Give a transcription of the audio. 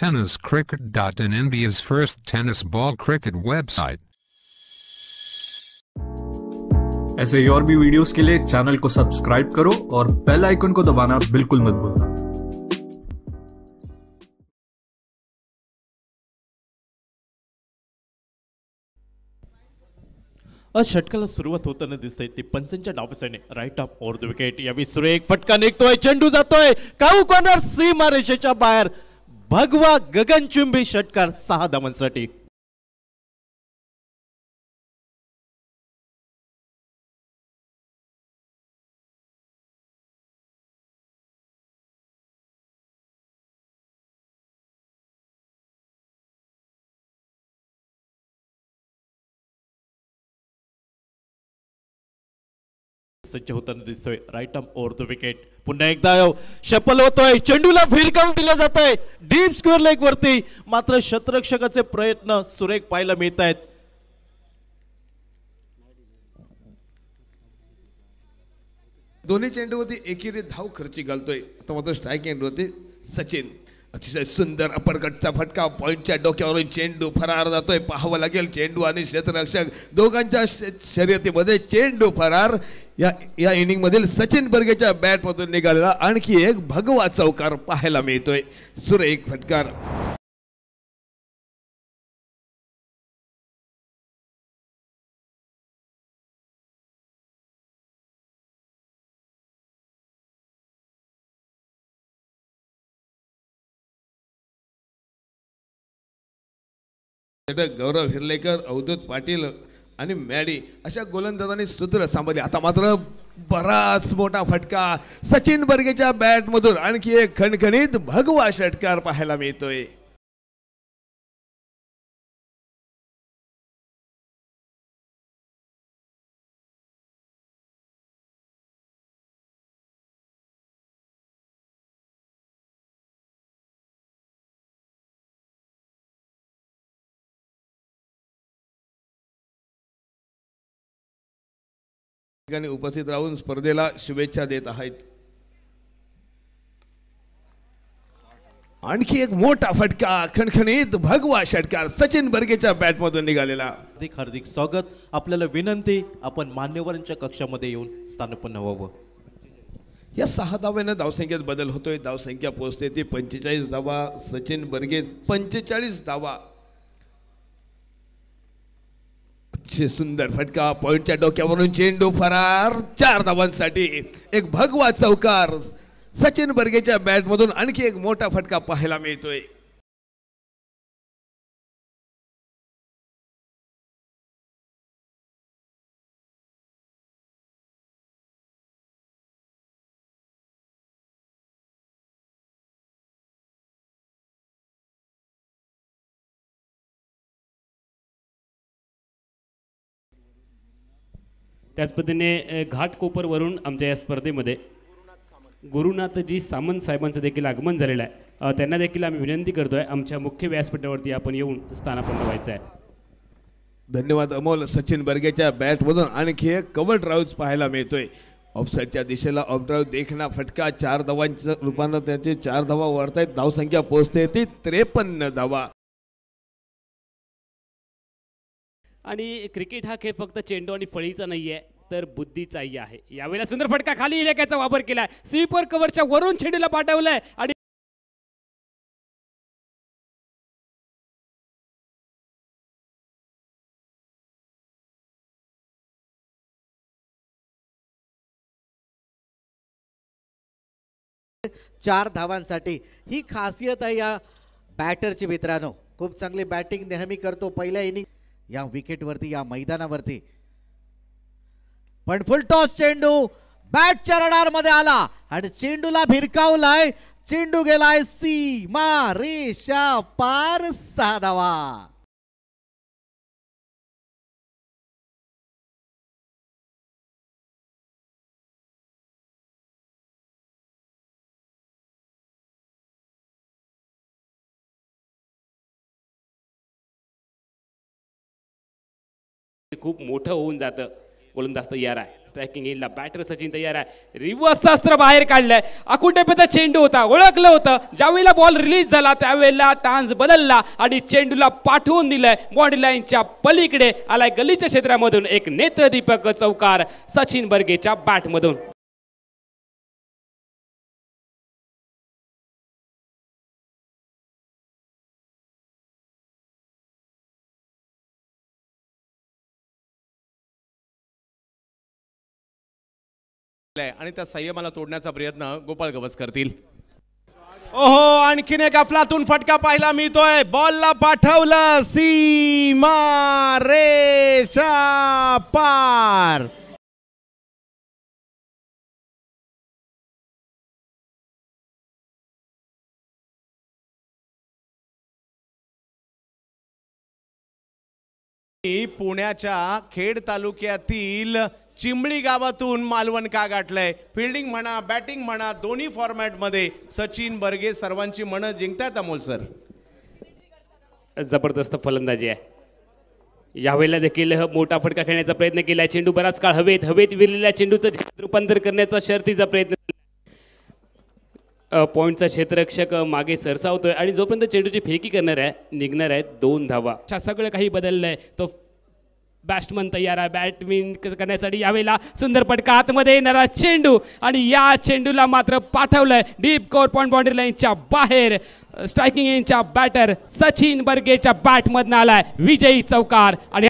tenniscricket.in India's first tennis ball cricket website. ऐसे ही और भी वीडियोस के लिए चैनल को सब्सक्राइब करो और बेल आइकन को दबाना बिल्कुल मत भूलना। आज षटकाला सुरुवात होताना दिसतंय ती पंचांच्या डावसाने right off over the wicket यावी सुरेख फटका निघतोय चेंडू जातोय काऊ कॉर्नर सीमा रेषेच्या बाहेर। भगवा गगनचुंबी षटकार सहा धावांसाठी सज्ज होताना दिसतोय. Right arm over the wicket पुन्हा एकदा शपल होतोय चेंडूला फिरकावून दिलं जात आहे डीप स्क्वेअर लेग वरती. मात्र शतरक्षकाचे प्रयत्न सुरेख पाहायला मिळत आहेत दोन्ही चेंडूवरती एकेरी धाव खर्ची घालतोय. आता मात्र स्ट्राईक एंडवरती सचिन. अतिशय सुंदर अपरकटचा फटका पॉईंटच्या डोक्यावरून चेंडू फरार जातोय. पाहावं लागेल चेंडू आणि क्षेत्ररक्षक दोघांच्या श- शर्यतीमध्ये चेंडू फरार. या या इनिंगमधील सचिन बर्गेच्या बॅटमधून निघालेला आणखी एक भगवा चौकार पाहायला मिळतोय. सुरेख फटकार. षटक गौरव हिरलेकर अवधूत पाटील आणि मॅडी अशा गोलंदाजांनी सूत्र सांभाळली आता मात्र बराच मोठा फटका सचिन बर्गेच्या बॅटमधून आणखी एक खणखणीत भगवा षटकार पाहायला मिळतोय. ठिकाणी उपस्थित राहून स्पर्धेला शुभेच्छा देत आहेत. आणखी एक मोठा फटका खणखणीत भगवा षटकार सचिन बर्गेच्या बॅटमधून निघालेला. हार्दिक हार्दिक स्वागत. आपल्याला विनंती आपण मान्यवरांच्या कक्षामध्ये येऊन स्थानपन्न व्हावं. या सहा धाव्यानं धावसंख्येत बदल होतोय. धावसंख्या पोहोचते ती पंचेचाळीस धावा सचिन बर्गे पंचेचाळीस धावा अतिशय सुंदर फटका पॉइंटच्या डोक्यावरून चेंडू फरार. चार धावांसाठी एक भगवा चौकार. सचिन बर्गेच्या बॅटमधून आणखी एक मोठा फटका पाहायला मिळतोय. त्याच पद्धतीने घाटकोपरवरून आमच्या या स्पर्धेमध्ये गुरुनाथजी सामंत साहेबांचं देखील आगमन झालेलं आहे. त्यांना देखील आम्ही विनंती करतो आहे आमच्या मुख्य व्यासपीठावरती आपण येऊन स्थानापन्न व्हायचं आहे. धन्यवाद अमोल. सचिन बर्गेच्या बॅटमधून आणखी एक कव्हर ड्राईव्ह पाहायला मिळतोय. ऑफसाईडच्या दिशेला ऑफ ड्राईव्ह देखणा फटका चार धावांच्या रूपानं त्याचे चार धावा वाढतायत. धावसंख्या पोहोचते ती त्रेपन्न धावा. आणि क्रिकेट हा खेळ फक्त चेंडू आणि फळीचा नाही आहे तर बुद्धीचाही आहे. यावेळेला सुंदर फटका खाली इलाक्याचा वापर केलाय. स्वीपर कव्हरच्या वरून चेंडूला पाठवलंय आणि चार धावांसाठी. ही खासियत आहे या बॅटरची मित्रांनो. खूप चांगली बॅटिंग नेहमी करतो. पहिल्या इनिंग या विकेटवरती या मैदानावरती. पण फुल टॉस चेंडू बॅटच्या रडारमध्ये आला आणि चेंडूला भिरकावलाय. चेंडू गेलाय सी मा रेषा पार साधावा खूप मोठं होऊन जातं. गोलंदाज तयार आहे. स्ट्रायकिंग इनला बॅटर सचिन तयार आहे. रिव्हर्स अस्त्र बाहेर काढलंय. अकुटेपेचा चेंडू होता. ओळखलं होतं. ज्यावेळेला बॉल रिलीज झाला त्यावेळेला टान्स बदलला आणि चेंडूला पाठवून दिलंय. बॉडी लाईनच्या पलीकडे आलाय गलीच्या क्षेत्रामधून एक नेत्रदीपक चौकार सचिन बर्गेच्या बॅटमधून आणि त्या संयमाला तोडण्याचा प्रयत्न गोपाळ गवस करतील. ओहो आणखीन एक अफलातून फटका पाहायला मिळतोय. बॉलला पाठवलं सीमा रेषा पार मी पुण्याच्या खेड तालुक्यातील चिंबळी गावातून मालवण का गाठलंय? फिल्डिंग म्हणा बॅटिंग म्हणा दोन्ही फॉर्मॅटमध्ये सचिन बर्गे सर्वांची मनं जिंकतायत अमोल सर. जबरदस्त फलंदाजी आहे. यावेळेला देखील मोठा फटका खेळण्याचा प्रयत्न केलाय. चेंडू बराच काळ हवेत हवेत विरलेल्या चेंडूचं रूपांतर करण्याचा शर्तीचा प्रयत्न अ, पॉइंटचा क्षेत्ररक्षक मागे सरसावतोय. आणि जोपर्यंत चेंडूची फेकी करणार आहे निघणार आहेत दोन धावा. अशा सगळं काही बदललंय. तो बॅट्समन तयार आहे. बॅटमिन करण्यासाठी यावेळेला सुंदर पटका आतमध्ये येणारा चेंडू. आणि या चेंडूला मात्र पाठवलंय डीप कोर पॉईंट बाउंड्री लाईनच्या बाहेर. स्ट्रायकिंग इनच्या बॅटर सचिन बर्गेच्या बॅटमधनं आलाय. विजयी चौकार. आणि